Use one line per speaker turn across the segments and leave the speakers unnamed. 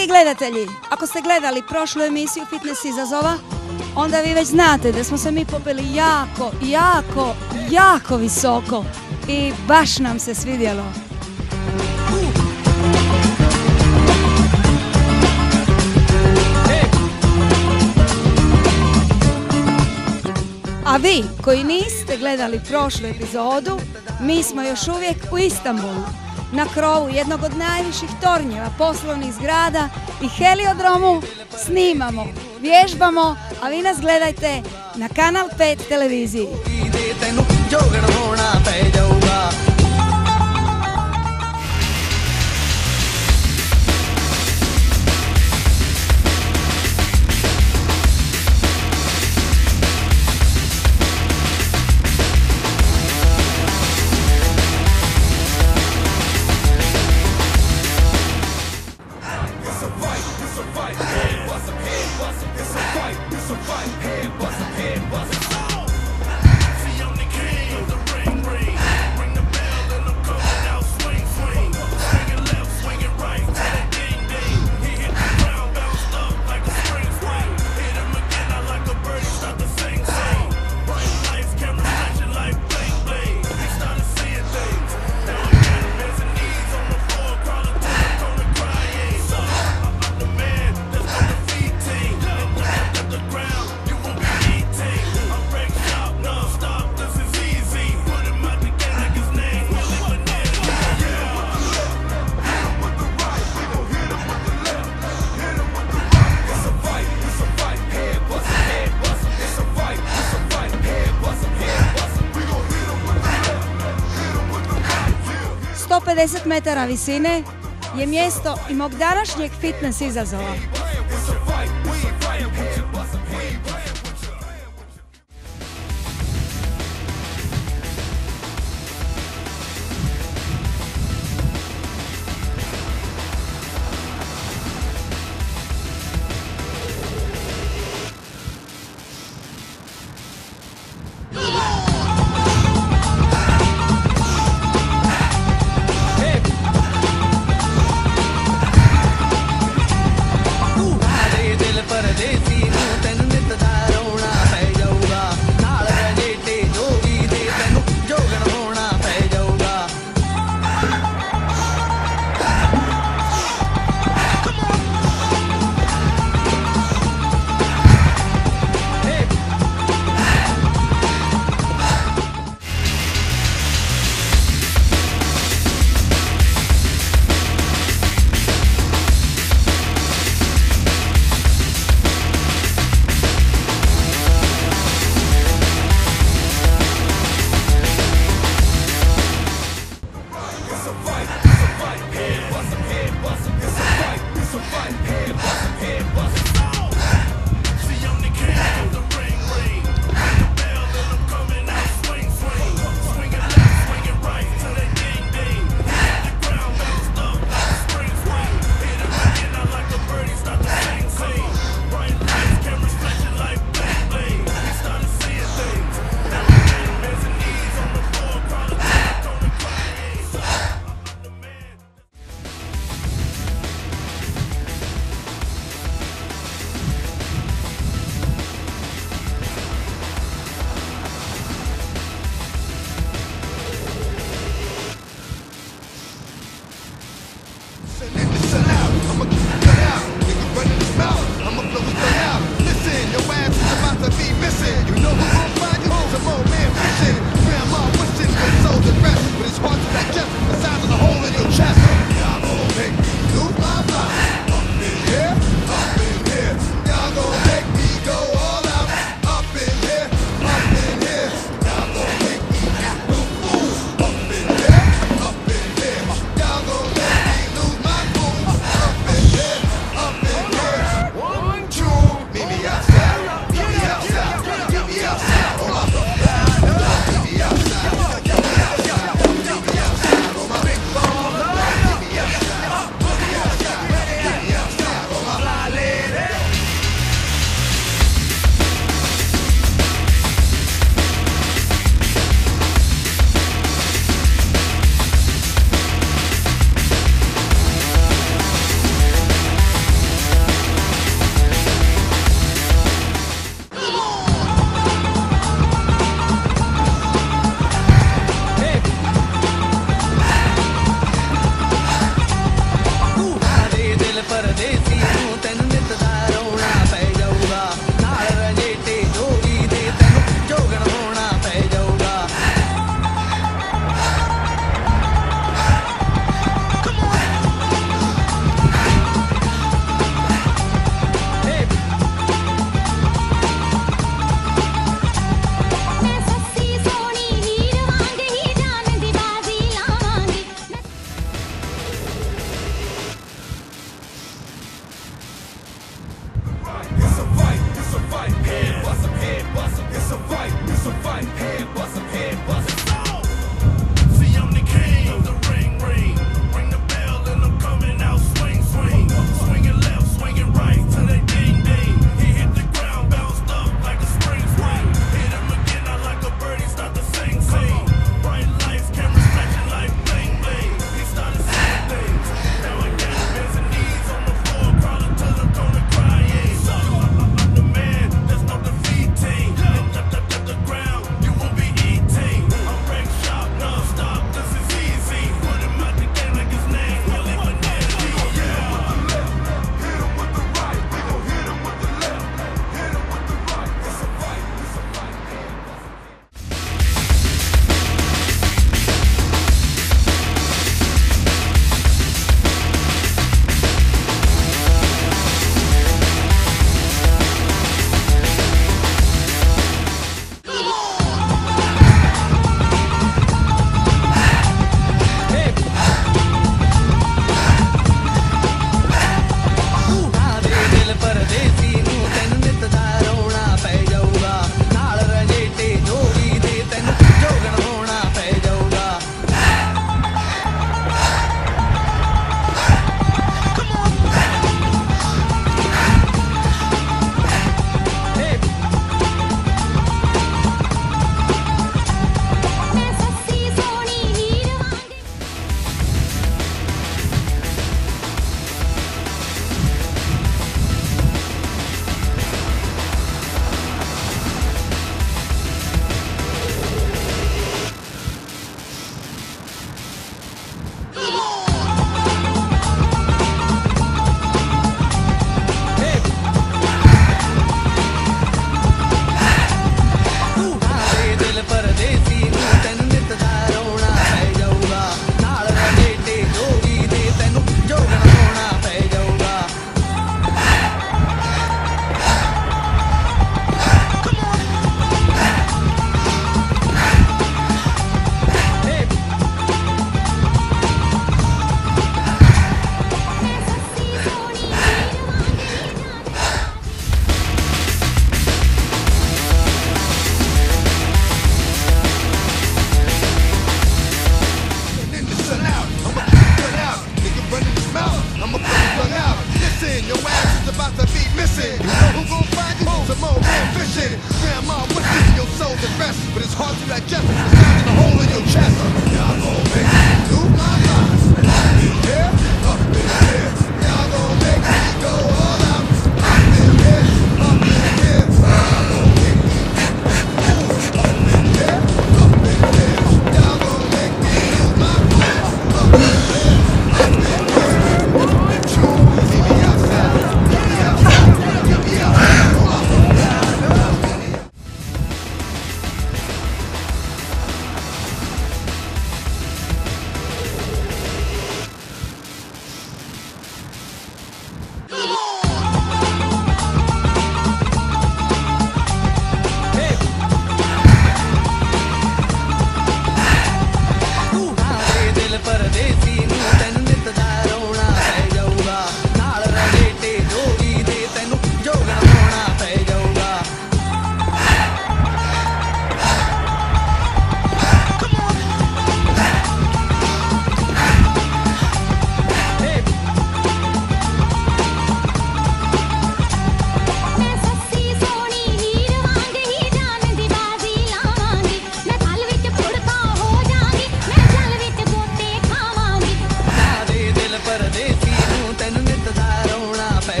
Dragi gledatelji, ako ste gledali prošlu emisiju Fitness izazova, onda vi već znate da smo se mi popeli jako, jako, jako visoko i baš nam se svidjelo. A vi koji niste gledali prošlu epizodu, mi smo još uvijek u Istanbulu na krovu jednog od najviših tornjeva poslovnih zgrada i heliodromu snimamo, vježbamo, a vi nas gledajte na Kanal 5 televiziji. 50 metara visine je mjesto i mog današnjeg fitness izazova.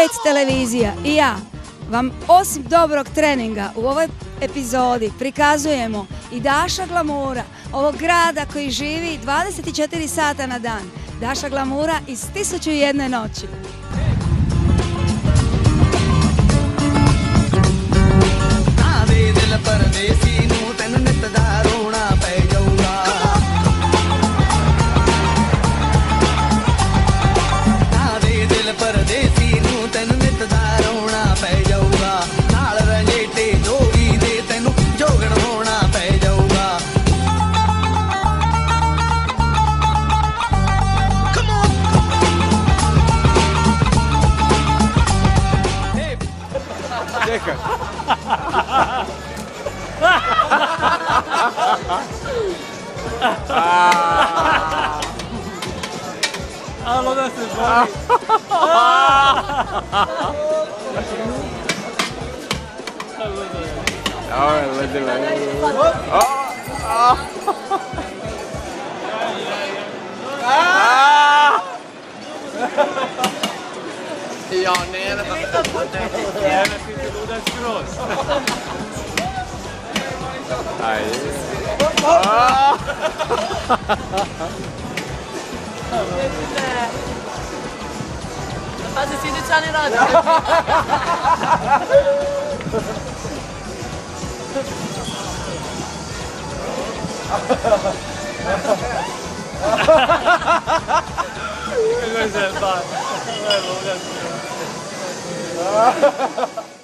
pet televizija i ja vam osim dobrog treninga u ovoj epizodi prikazujemo i Daša Glamura, ovog grada koji živi 24 sata na dan. Daša Glamura iz 1001 noći.
Hey! あのですごい。Alright, let's do it. Oh, oh. ah! Y'all nana. Alright. Ah! 짠이라 이거
진짜 봐.
너무 잘했어.